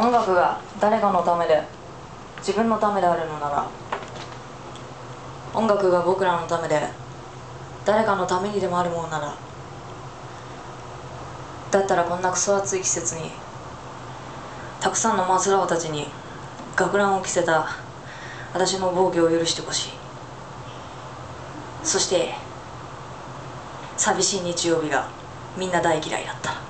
音楽が誰かのためで自分のためであるのなら音楽が僕らのためで誰かのためにでもあるものならだったらこんなクソ暑い季節にたくさんのマスラオたちに学ランを着せた私の防御を許してほしい。そして寂しい日曜日がみんな大嫌いだった。